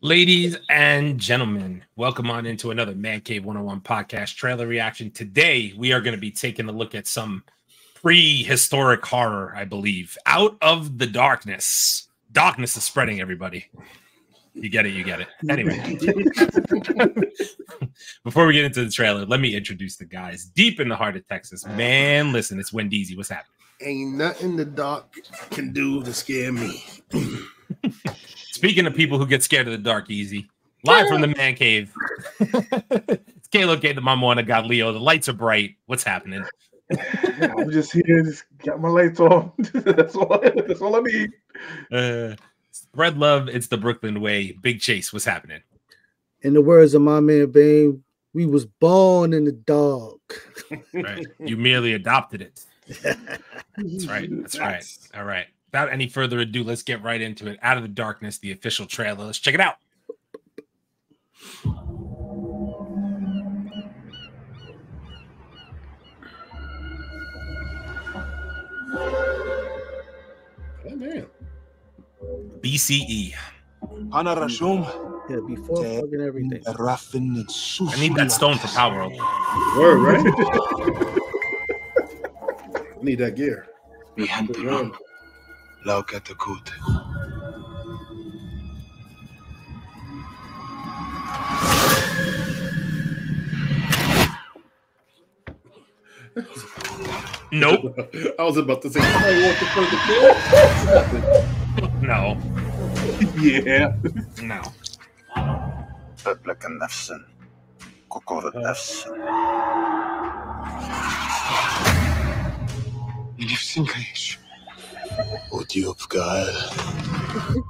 Ladies and gentlemen, welcome on into another Man Cave 101 podcast trailer reaction. Today, we are going to be taking a look at some prehistoric horror, I believe. Out of the darkness. Darkness is spreading, everybody. You get it, you get it. Anyway, before we get into the trailer, let me introduce the guys deep in the heart of Texas. Man, listen, it's Wendy's. What's happening? Ain't nothing the dark can do to scare me. Speaking of people who get scared of the dark, easy. Live from the man cave. it's Kalo K, the mama one. I got Leo. The lights are bright. What's happening? I'm just here, just got my lights on. that's all. That's all I need. Uh, spread love. It's the Brooklyn way. Big Chase. What's happening? In the words of my man Bane, we was born in the dark. Right. You merely adopted it. That's right. That's right. All right without any further ado, let's get right into it. Out of the Darkness, the official trailer. Let's check it out. Oh. BCE. Ana Yeah, before fucking everything. I need that stone for power. Word, right? I need that gear. Behind the drum. لو كتكوت Nope. I was about to say, somebody want to further kill? No. Yeah. No. تدلك النفس كوكور النفس نفسي نعيش what you up, guy?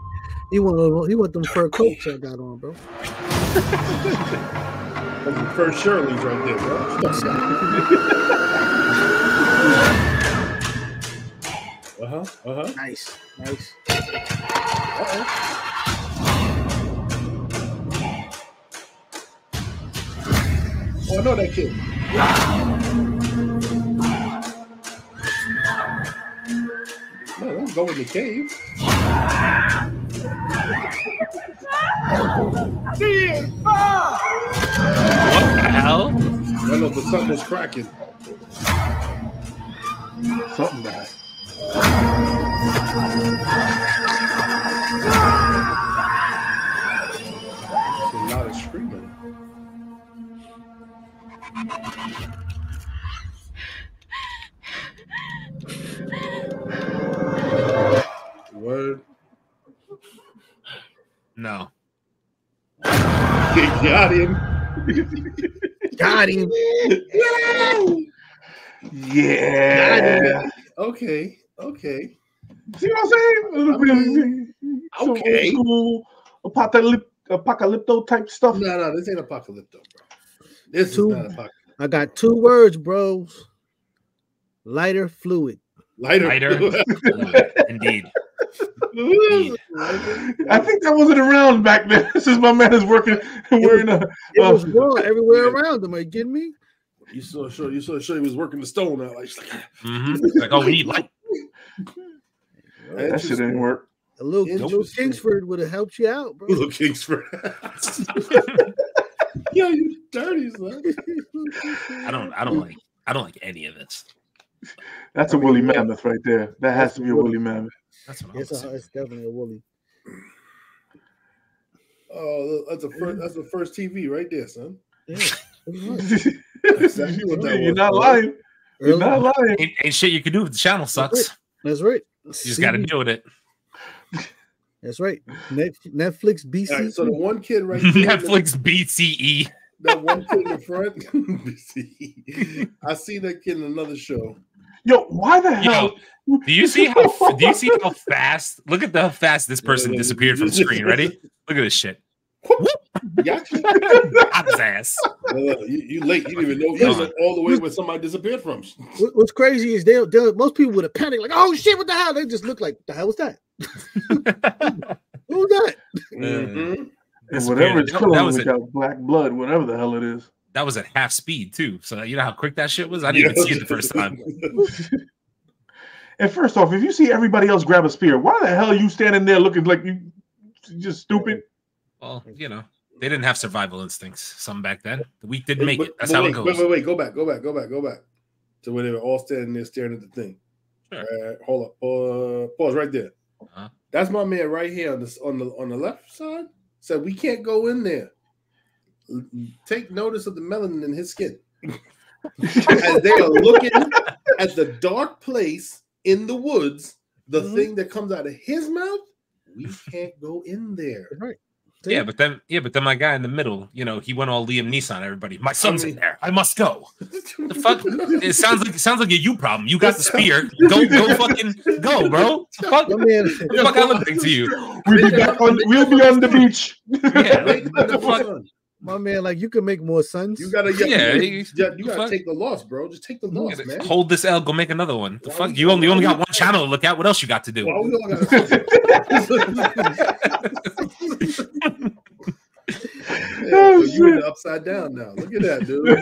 You want you want them fur coats I got on, bro. Those fur Shirley's right there, bro. uh huh. Uh huh. Nice. Nice. Uh-oh. Oh, I know that kid. Go in the cave. What the hell? I know, but something is cracking. Something bad. No. They got him. Got him. Yeah. yeah Okay. Okay. See what I'm saying? A little bit of old Okay. school apocalyp- apocalypto type stuff. No, no, this ain't apocalypto, bro. This Two- is not apocalypto. I got two words, bros. Lighter fluid. Lighter. Lighter. Indeed. I think that wasn't around back then. Since my man is working wearing a It was um, raw everywhere around him. Are you kidding me? you saw sure you saw sure he was working the stone out. Like, she's like mm-hmm. Like, oh, we need light. that shit didn't work. A little, a little Kingsford would have helped you out, bro. Little Kingsford. Yo, you dirty son. I don't. I don't like. I don't like any of this. That's a woolly mammoth right there. That has to be a woolly mammoth. That's what I'm It's, a, saying. it's definitely a woolly. Oh, that's a first. That's the first TV right there, son. Yeah. Exactly what that You're was, not bro. lying. You're Early- not lying. Ain't, ain't shit you can do if the channel sucks. That's right. You just got to deal with it. That's right. Netflix BC. All right, so the one kid right there, Netflix BCE. that one kid in the front. I seen that kid in another show. Yo, why the hell? Yo, do you see how? Do you see how fast? Look at how fast this person disappeared from screen. Ready? Look at this shit. Gotcha. Got his ass. Uh, you, you late. You didn't even know you went all the way where somebody disappeared from. What's crazy is they, they most people would have panicked, like, "Oh shit, what the hell?" They just look like, "The hell was that? Who was that?" Mhm. And whatever it's That- killing that that was with it. that black blood, whatever the hell it is. That was at half speed too. So you know how quick that shit was. I didn't even see it the first time. And first off, if you see everybody else grab a spear, why the hell are you standing there looking like you just stupid? Well, you know, they didn't have survival instincts. Some back then. The weak didn't make but- it. That's but how wait, it goes. Wait, wait, wait. Go back. Go back. Go back. Go back. To where they were all standing there staring at the thing. Sure. Uh, hold up. Uh, pause right there. Uh-huh. That's my man right here on the on the on the left side. Said we can't go in there. L- Take notice of the melanin in his skin. As they are looking at the dark place in the woods, the Mhm. thing that comes out of his mouth, we can't go in there. Right. Yeah, but then yeah, but then my guy in the middle, you know, he went all Liam Neeson. Everybody, my son's in mean- there. I must go. The fuck? It sounds like it sounds like a you problem. You got the spear. Go, go, fucking go, bro. The fuck? The fuck I look like to you? We'll be back on. We'll be on the beach. Yeah, like, the fuck? My man, like you can make more sons. You gotta, yeah, Yeah, you, you- you gotta fuck? take the loss, bro. Just take the loss, man. Hold this L. Go make another one. The Why fuck? You you- only you only got one channel to look at. What else you got to do? Why we all gotta- Yeah, Oh, so you in the upside down now. Look at that, dude.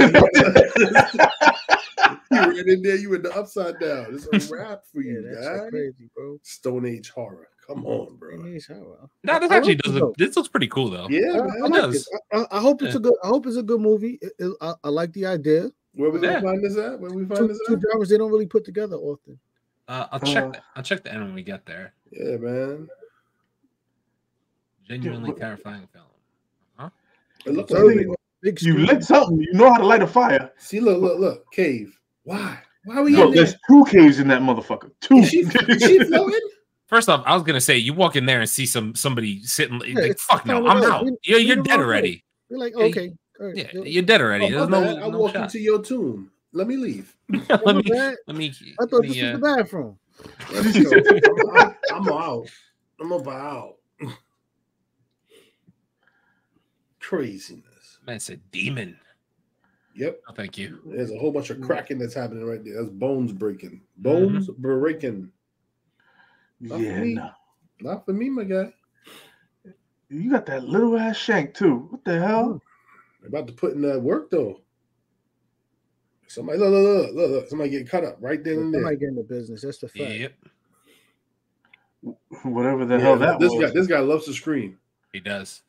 you ran in there. You in the upside down. It's a wrap for yeah, you, that's guys. crazy, bro. Stone Age horror. Come on, bro. It is horror. No, this I actually does it, look. This looks pretty cool though. Yeah, I, I man. like does. this. I, I- I hope it's a good. I hope it's a good movie. It- it- I, I like the idea. Where we gonna Yeah. find this at? Where we find Two, this two at? genres they don't really put together often. Uh, I'll check. Uh, the, I'll check the end when we get there. Yeah, man. Genuinely what- terrifying film. Huh? It looks So like big You lit something. You know how to light a fire. See, look, look, look. Cave. Why? Why are we No, in there? there's two caves in that motherfucker. Two. Is she, is she floating? First off, I was gonna say you walk in there and see some somebody sitting. Like, fuck no, I'm out. you- You're you're you're dead already. You're like, Yeah, okay, right, Yeah, yeah. you're dead already. Oh, There's my no. I no walked shot. into your tomb. Let me leave. let me let me. I thought me, this uh, was the bathroom. I'm, I'm out. I'm about out. Craziness. man said demon. Yep. Oh, thank you. There's a whole bunch of cracking that's happening right there. That's bones breaking. Bones breaking. Yeah, no. Not for me, my guy. You got that little ass shank too. What the hell? Mm. They're about to put in that work though. Somebody look, look, look, look, look. Somebody get cut up right then and there. Somebody get in the business. That's the fact. Yep, Whatever the Yeah, hell that this was. guy, this guy loves to scream. he does.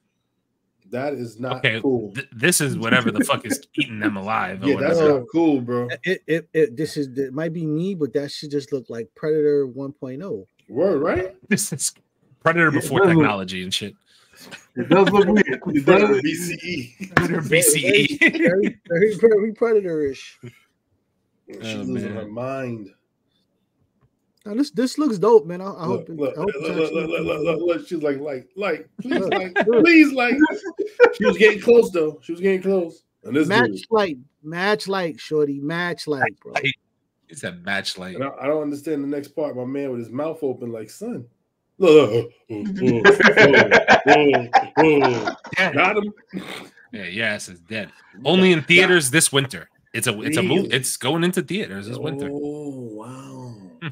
That is not Okay, cool. Th- this is whatever the fuck is eating them alive. Or Yeah, that's. Not cool, bro. It, it, it, this is it might be me, but that should just look like Predator oh. 1.0. Word, right? This is Predator Yeah, before it does look- technology and shit. It does look weird. It does. BCE. Predator BCE. Very, very, very Predator-ish. She's Oh, losing man. her mind. Now this this looks dope, man. I, I Look, hope. it- look, I hope look, look, look, look, look, look. She like, like, like, please, like, please, like. She was getting close though. She was getting close. And this Match dude, light, match light, shorty, match light, bro. It's a match light. and I, I don't understand the next part. My man with his mouth open, like, son. Look, got him. Yeah, yes, it's dead. Only in theaters this winter. It's a it's a movie. It's going into theaters this winter. Oh wow! Hmm.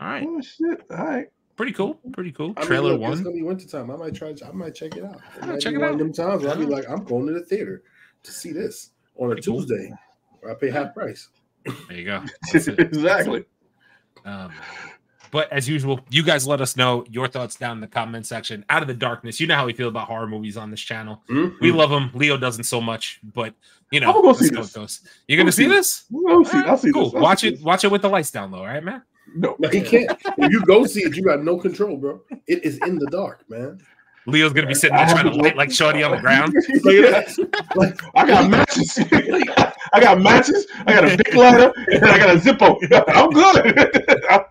All right, Oh shit! All right. pretty cool. Pretty cool. I mean, Trailer look, It's gonna be wintertime. I might try. I might check it out. It might check be it one out. of them times where I'll be like, I'm going to the theater to see this on a Pretty cool. Tuesday, where I pay half price. There you go. Exactly. Um, but as usual, you guys let us know your thoughts down in the comment section. Out of the darkness, you know how we feel about horror movies on this channel. Mhm. We love them. Leo doesn't so much, but you know, go see this. goes. You're gonna see see this? I'll see. I'll see cool. this. I'll Watch see it. this. Watch it with the lights down low. All right, man. No. He can't. if you go see it, you got no control, bro. It is in the dark, man. Leo's gonna be sitting there trying to light like Shorty on the ground. Look at that. Like, I got matches. I got matches. I got a big lighter, and I got a Zippo. I'm good.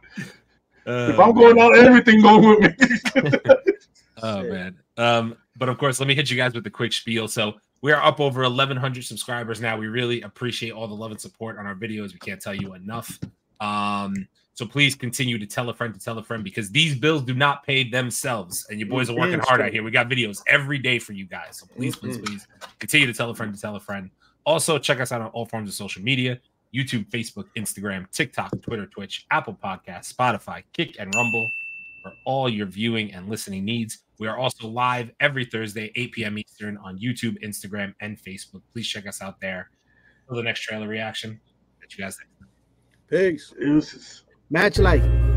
if I'm going out, everything going with me. Oh man. Um, but of course, let me hit you guys with the quick spiel. So we are up over 1,100 subscribers now. We really appreciate all the love and support on our videos. We can't tell you enough. Um, so please continue to tell a friend to tell a friend because these bills do not pay themselves, and your boys are working hard out here. We got videos every day for you guys. So please, please, Mhm. please continue to tell a friend to tell a friend. Also, check us out on all forms of social media. YouTube, Facebook, Instagram, TikTok, Twitter, Twitch, Apple Podcasts, Spotify, Kick, and Rumble for all your viewing and listening needs. We are also live every Thursday, 8 p.m. Eastern on YouTube, Instagram, and Facebook. Please check us out there for the next trailer reaction. Catch you guys next time. Peace. It was Match light.